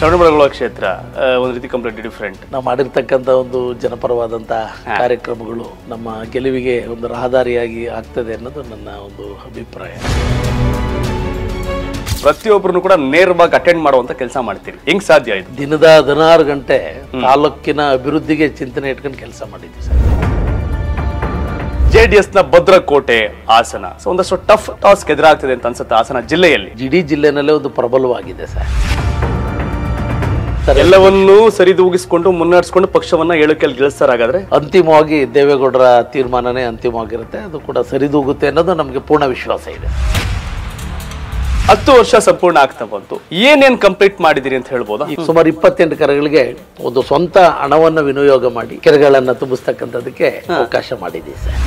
ಶ್ರವಣಬೆಳಗೊಳ ಕ್ಷೇತ್ರ ಒಂದು ರೀತಿ ಕಂಪ್ಲೀಟ್ ಡಿಫ್ರೆಂಟ್ ನಾವು ಮಾಡಿರ್ತಕ್ಕಂಥ ಒಂದು ಜನಪರವಾದಂಥ ಕಾರ್ಯಕ್ರಮಗಳು ನಮ್ಮ ಗೆಲುವಿಗೆ ಒಂದು ರಹದಾರಿಯಾಗಿ ಆಗ್ತದೆ ಅನ್ನೋದು ನನ್ನ ಒಂದು ಅಭಿಪ್ರಾಯ. ಪ್ರತಿಯೊಬ್ಬರನ್ನು ಕೂಡ ನೇರವಾಗಿ ಅಟೆಂಡ್ ಮಾಡುವಂತ ಕೆಲಸ ಮಾಡ್ತೀರಿ. ಹೆಂಗ್ ಸಾಧ್ಯ ಆಯ್ತು ದಿನದ ಹದಿನಾರು ಗಂಟೆ ತಾಲೂಕಿನ ಅಭಿವೃದ್ಧಿಗೆ ಚಿಂತನೆ ಇಟ್ಕೊಂಡು ಕೆಲಸ ಮಾಡಿದ್ವಿ ಸರ್. ಜೆ ಡಿ ಎಸ್ನ ಭದ್ರಕೋಟೆ ಹಾಸನ ಸೊ ಒಂದಷ್ಟು ಟಫ್ ಟಾಸ್ಕ್ ಎದುರಾಗ್ತದೆ ಅಂತ ಅನ್ಸುತ್ತೆ ಹಾಸನ ಜಿಲ್ಲೆಯಲ್ಲಿ. ಇಡೀ ಜಿಲ್ಲೆನಲ್ಲೇ ಒಂದು ಪ್ರಬಲವಾಗಿದೆ ಸರ್ ಸರ್. ಎಲ್ಲವನ್ನೂ ಸರಿದೂಗಿಸಿಕೊಂಡು ಮುನ್ನಡೆಸ್ಕೊಂಡು ಪಕ್ಷವನ್ನ ಏಳಕ್ಕೆ ಗೆಲ್ಲಿಸ್ತಾರಾಗಾದ್ರೆ ಅಂತಿಮವಾಗಿ ದೇವೇಗೌಡರ ತೀರ್ಮಾನನೇ ಅಂತಿಮವಾಗಿರುತ್ತೆ. ಅದು ಕೂಡ ಸರಿದೂಗುತ್ತೆ ಅನ್ನೋದು ನಮಗೆ ಪೂರ್ಣ ವಿಶ್ವಾಸ ಇದೆ. ಹತ್ತು ವರ್ಷ ಸಂಪೂರ್ಣ ಆಗ್ತಾ ಬಂತು. ಏನೇನ್ ಕಂಪ್ಲೀಟ್ ಮಾಡಿದಿರಿ ಅಂತ ಹೇಳ್ಬೋದಾ? ಸುಮಾರು ಇಪ್ಪತ್ತೆಂಟು ಕೆರೆಗಳಿಗೆ ಒಂದು ಸ್ವಂತ ಹಣವನ್ನು ವಿನಿಯೋಗ ಮಾಡಿ ಕೆರೆಗಳನ್ನ ತುಂಬಿಸ್ತಕ್ಕಂಥದಕ್ಕೆ ಅವಕಾಶ ಮಾಡಿದ್ದೀವಿ ಸರ್.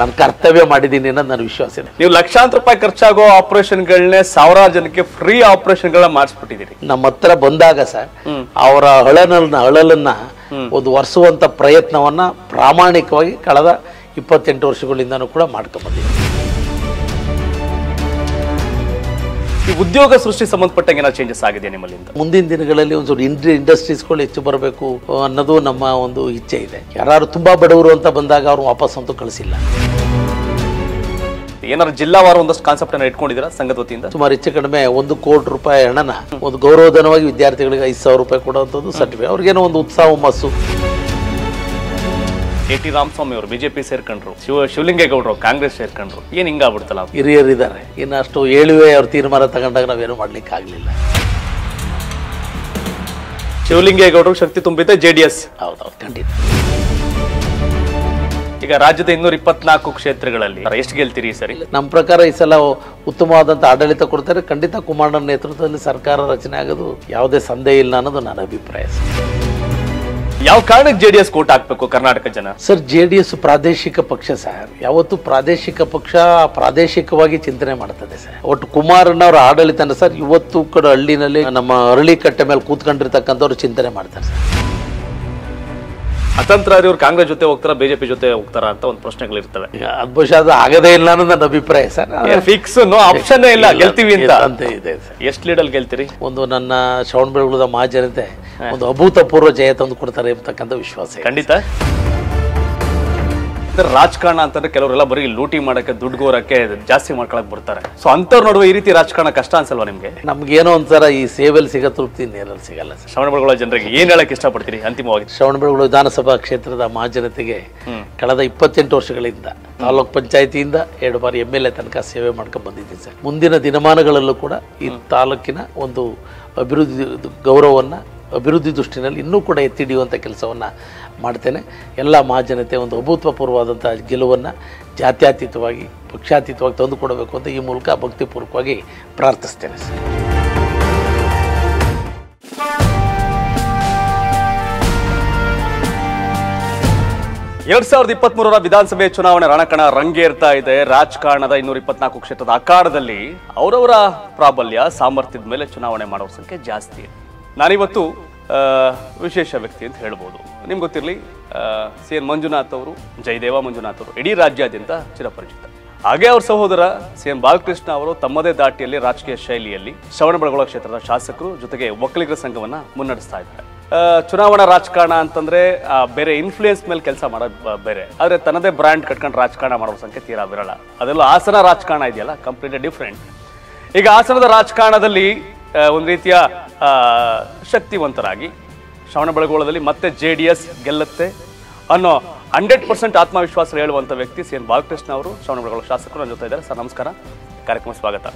ನಾನು ಕರ್ತವ್ಯ ಮಾಡಿದ್ದೀನಿ ಅನ್ನೋದು ನನ್ನ ವಿಶ್ವಾಸ ಇದೆ. ನೀವು ಲಕ್ಷಾಂತರ ರೂಪಾಯಿ ಖರ್ಚಾಗೋ ಆಪರೇಷನ್ಗಳನ್ನೇ ಸಾವಿರಾರು ಜನಕ್ಕೆ ಫ್ರೀ ಆಪರೇಷನ್ಗಳನ್ನ ಮಾಡಿಸ್ಬಿಟ್ಟಿದ್ದೀರಿ. ನಮ್ಮ ಹತ್ರ ಬಂದಾಗ ಸರ್ ಅವರ ಅಳನಲ್ನ ಅಳಲನ್ನ ಒಂದು ಒರೆಸುವಂತ ಪ್ರಯತ್ನವನ್ನ ಪ್ರಾಮಾಣಿಕವಾಗಿ ಕಳೆದ ಇಪ್ಪತ್ತೆಂಟು ವರ್ಷಗಳಿಂದನೂ ಕೂಡ ಮಾಡ್ಕೊಂಡ್ ಈ ಉದ್ಯೋಗ ಸೃಷ್ಟಿ ಸಂಬಂಧಪಟ್ಟಂಗೆ ಏನೋ ಚೇಂಜಸ್ ಆಗಿದೆ ನಿಮ್ಮಲ್ಲಿಂದ? ಮುಂದಿನ ದಿನಗಳಲ್ಲಿ ಒಂದು ಸ್ವಲ್ಪ ಇಂಡ್ರಿ ಇಂಡಸ್ಟ್ರೀಸ್ಗಳು ಹೆಚ್ಚು ಬರಬೇಕು ಅನ್ನೋದು ನಮ್ಮ ಒಂದು ಇಚ್ಛೆ ಇದೆ. ಯಾರು ತುಂಬಾ ಬಡವರು ಅಂತ ಬಂದಾಗ ಅವರು ವಾಪಸ್ ಅಂತೂ ಕಳಿಸಿಲ್ಲ. ಏನಾದ್ರು ಜಿಲ್ಲಾವಾರ ಒಂದಷ್ಟು ಕಾನ್ಸೆಪ್ಟ್ ಅನ್ನ ಇಟ್ಕೊಂಡಿದ್ದೀರಾ ಸಂಘದ ವತಿಯಿಂದ? ಸುಮಾರು ಹೆಚ್ಚು ಕಡಿಮೆ ಒಂದು ಕೋಟಿ ರೂಪಾಯಿ ಹಣನ ಒಂದು ಗೌರವಧನವಾಗಿ ವಿದ್ಯಾರ್ಥಿಗಳಿಗೆ ಐದು ಸಾವಿರ ರೂಪಾಯಿ ಕೊಡುವಂಥದ್ದು ಸರ್ಟಿಫಿಕೇಟ್. ಅವ್ರಿಗೇನೋ ಒಂದು ಉತ್ಸಾಹ ಹುಮ್ಮಸ್ಸು ಎ ಟಿ ರಾಮಸ್ವಾಮಿ ಅವರು ಬಿಜೆಪಿ ಸೇರ್ಕೊಂಡ್ರು ಶಿವ ಶಿವಲಿಂಗೇಗೌಡರು ಕಾಂಗ್ರೆಸ್ ಸೇರ್ಕೊಂಡ್ರು. ಏನ್ ಹಿಂಗಾಗ್ಬಿಡ್ತಲ್ಲ ಹಿರಿಯರಿದ್ದಾರೆ ಇನ್ನು ಅಷ್ಟು ಏಳುವೆ ಅವ್ರ ತೀರ್ಮಾನ ತಗೊಂಡಾಗ ನಾವೇನು ಮಾಡ್ಲಿಕ್ಕೆ ಆಗ್ಲಿಲ್ಲ. ಶಿವಲಿಂಗೇಗೌಡರು ಶಕ್ತಿ ತುಂಬಿದ್ದೆ ಜೆ ಡಿ ಎಸ್. ಹೌದೌದು ಖಂಡಿತ. ಈಗ ರಾಜ್ಯದ ಇನ್ನೂರ ಇಪ್ಪತ್ನಾಲ್ಕು ಕ್ಷೇತ್ರಗಳಲ್ಲಿ ಎಷ್ಟು ಗೆಲ್ತೀರಿ ಸರಿ? ನಮ್ಮ ಪ್ರಕಾರ ಈ ಸಲ ಉತ್ತಮವಾದಂಥ ಆಡಳಿತ ಕೊಡ್ತಾರೆ. ಖಂಡಿತ ಕುಮಾರನ ನೇತೃತ್ವದಲ್ಲಿ ಸರ್ಕಾರ ರಚನೆ ಆಗೋದು ಯಾವುದೇ ಸಂದೇಹ ಇಲ್ಲ ಅನ್ನೋದು ನನ್ನ ಅಭಿಪ್ರಾಯ. ಯಾವ ಕಾರಣಕ್ಕೆ ಜೆ ಡಿ ಎಸ್ ಕೋಟ್ ಹಾಕ್ಬೇಕು ಕರ್ನಾಟಕ ಜನ? ಸರ್ ಜೆ ಡಿ ಎಸ್ ಪ್ರಾದೇಶಿಕ ಪಕ್ಷ ಸರ್. ಯಾವತ್ತು ಪ್ರಾದೇಶಿಕ ಪಕ್ಷ ಪ್ರಾದೇಶಿಕವಾಗಿ ಚಿಂತನೆ ಮಾಡ್ತದೆ ಸರ್. ಒಟ್ಟು ಕುಮಾರಣ್ಣವ್ರ ಆಡಳಿತನ ಸರ್ ಇವತ್ತು ಕಡೆ ಹಳ್ಳಿನಲ್ಲಿ ನಮ್ಮ ಅರಳಿ ಕಟ್ಟೆ ಮೇಲೆ ಕೂತ್ಕೊಂಡಿರ್ತಕ್ಕಂಥವ್ರು ಚಿಂತನೆ ಮಾಡ್ತಾರೆ ಸರ್. ಅತಂತ್ರ ಇವ್ರು ಕಾಂಗ್ರೆಸ್ ಜೊತೆ ಹೋಗ್ತಾರ ಬಿಜೆಪಿ ಜೊತೆ ಹೋಗ್ತಾರ ಅಂತ ಒಂದು ಪ್ರಶ್ನೆಗಳು ಇರ್ತವೆ ಅದು ಬಹುಶಃ ಅದು ಆಗದೇ ಇಲ್ಲ ಅನ್ನೋದು ನನ್ನ ಅಭಿಪ್ರಾಯ ಸರ್. ಫಿಕ್ಸ್ ಆಪ್ಷನ್ ಇಲ್ಲ ಗೆಲ್ತೀವಿ ಅಂತ. ಅಂತ ಇದೆ ಸರ್. ಎಷ್ಟು ಲೀಡಲ್ಲಿ ಗೆಲ್ತೀರಿ? ಒಂದು ನನ್ನ ಶ್ರವಣಬೆಳಗೊಳದ ಮಹಾಜನತೆ ಒಂದು ಅಭೂತಪೂರ್ವ ಜಯ ತಂದು ಕೊಡ್ತಾರೆ ಎಂಬತಕ್ಕಂಥ ವಿಶ್ವಾಸ ಇದೆ. ಖಂಡಿತ. ರಾಜಕಾರಣ ಅಂತಂದ್ರೆ ಕೆಲವರೆಲ್ಲ ಬರೀ ಲೂಟಿ ಮಾಡಕ್ಕೆ ದುಡ್ಡು ಗೋರಕ್ಕೆ ಜಾಸ್ತಿ ಮಾಡ್ಕೊಳಕ್ ಬರ್ತಾರೆ. ಸೊ ಅಂತವ್ರ ನೋಡುವ ಈ ರೀತಿ ರಾಜಕಾರಣ ಕಷ್ಟ ಅನ್ಸಲ್ವಾ ನಿಮ್ಗೆ? ನಮ್ಗೇನೋ ಒಂಥರ ಈ ಸೇವೆಯಲ್ಲಿ ಸಿಗೋ ತೃಪ್ತಿ ಏನಲ್ಲಿ ಸಿಗಲ್ಲ ಸರ್. ಶ್ರವಣಬೆಳಗೊಳ ಜನರಿಗೆ ಏನ್ ಹೇಳಕ್ ಇಷ್ಟಪಡ್ತೀರಿ ಅಂತಿಮವಾಗಿ? ಶ್ರವಣಬೆಳಗೊಳ ವಿಧಾನಸಭಾ ಕ್ಷೇತ್ರದ ಮಹಾಜನತೆಗೆ ಕಳೆದ ಇಪ್ಪತ್ತೆಂಟು ವರ್ಷಗಳಿಂದ ತಾಲೂಕ್ ಪಂಚಾಯತಿಯಿಂದ ಎರಡು ಬಾರಿ ಎಂ ಎಲ್ ಎ ತನಕ ಸೇವೆ ಮಾಡ್ಕೊಂಡು ಬಂದಿದ್ದೀನಿ ಸರ್. ಮುಂದಿನ ದಿನಮಾನಗಳಲ್ಲೂ ಕೂಡ ಈ ತಾಲೂಕಿನ ಒಂದು ಅಭಿವೃದ್ಧಿ ಗೌರವವನ್ನು ಅಭಿವೃದ್ಧಿ ದೃಷ್ಟಿನಲ್ಲಿ ಇನ್ನೂ ಕೂಡ ಎತ್ತಿಡಿಯುವಂಥ ಕೆಲಸವನ್ನು ಮಾಡ್ತೇನೆ. ಎಲ್ಲ ಮಹಾಜನತೆ ಒಂದು ಅಭೂತಪೂರ್ವವಾದಂಥ ಗೆಲುವನ್ನು ಜಾತ್ಯತೀತವಾಗಿ, ಪಕ್ಷಾತೀತವಾಗಿ ತಂದುಕೊಡಬೇಕು ಅಂತ ಈ ಮೂಲಕ ಭಕ್ತಿಪೂರ್ವಕವಾಗಿ ಪ್ರಾರ್ಥಿಸ್ತೇನೆ ಸರ್. ಎರಡ್ ಸಾವಿರದ ಇಪ್ಪತ್ತ್ ಮೂರರ ವಿಧಾನಸಭೆ ಚುನಾವಣೆ ರಣಕಣ ರಂಗೇರ್ತಾ ಇದೆ. ರಾಜಕಾರಣದ ಇನ್ನೂರ ಇಪ್ಪತ್ನಾಲ್ಕು ಕ್ಷೇತ್ರದ ಅಖಾಡದಲ್ಲಿ ಅವರವರ ಪ್ರಾಬಲ್ಯ, ಸಾಮರ್ಥ್ಯದ ಮೇಲೆ ಚುನಾವಣೆ ಮಾಡೋ ಸಂಖ್ಯೆ ಜಾಸ್ತಿ. ಇದೆ ನಾನಿವತ್ತು ವಿಶೇಷ ವ್ಯಕ್ತಿ ಅಂತ ಹೇಳ್ಬೋದು. ನಿಮ್ಗೆ ಗೊತ್ತಿರಲಿ ಸಿ ಎನ್ ಮಂಜುನಾಥ್ ಅವರು ಜಯದೇವ ಮಂಜುನಾಥ್ ಅವರು ಇಡೀ ರಾಜ್ಯಾದ್ಯಂತ ಚಿರಪರಿಚಿತ. ಹಾಗೆ ಅವ್ರ ಸಹೋದರ ಸಿ ಎಂ ಬಾಲಕೃಷ್ಣ ಅವರು ತಮ್ಮದೇ ದಾಟಿಯಲ್ಲಿ ರಾಜಕೀಯ ಶೈಲಿಯಲ್ಲಿ ಶ್ರವಣಬೆಳಗೊಳ ಕ್ಷೇತ್ರದ ಶಾಸಕರು ಜೊತೆಗೆ ಒಕ್ಕಲಿಗರ ಸಂಘವನ್ನ ಮುನ್ನಡೆಸ್ತಾ ಇದ್ದಾರೆ. ಚುನಾವಣಾ ರಾಜಕಾರಣ ಅಂತಂದ್ರೆ ಬೇರೆ ಇನ್ಫ್ಲೂಯೆನ್ಸ್ ಮೇಲೆ ಕೆಲಸ ಮಾಡೋದು ಬೇರೆ. ಆದ್ರೆ ತನ್ನದೇ ಬ್ರ್ಯಾಂಡ್ ಕಟ್ಕೊಂಡು ರಾಜಕಾರಣ ಮಾಡೋ ಸಂಖ್ಯೆ ತೀರಾ ವಿರಳ. ಅದೆಲ್ಲ ಹಾಸನ ರಾಜಕಾರಣ ಇದೆಯಲ್ಲ ಕಂಪ್ಲೀಟ್ಲಿ ಡಿಫ್ರೆಂಟ್ ಈಗ ಹಾಸನದ ರಾಜಕಾರಣದಲ್ಲಿ ಒಂದು ರೀತಿಯ ಶಕ್ತಿವಂತರಾಗಿ ಶ್ರವಣಬೆಳಗೊಳದಲ್ಲಿ ಮತ್ತೆ ಜೆ ಡಿ ಎಸ್ ಗೆಲ್ಲುತ್ತೆ ಅನ್ನೋ ಹಂಡ್ರೆಡ್ ಪರ್ಸೆಂಟ್ ಆತ್ಮವಿಶ್ವಾಸ ಹೇಳುವಂಥ ವ್ಯಕ್ತಿ ಸಿ ಎನ್ ಬಾಲಕೃಷ್ಣ ಅವರು. ಶ್ರವಣಬೆಳಗೊಳ ಶಾಸಕರು ನನ್ನ ಜೊತೆ ಇದ್ದಾರೆ. ಸರ್, ನಮಸ್ಕಾರ. ಕಾರ್ಯಕ್ರಮ ಸ್ವಾಗತ.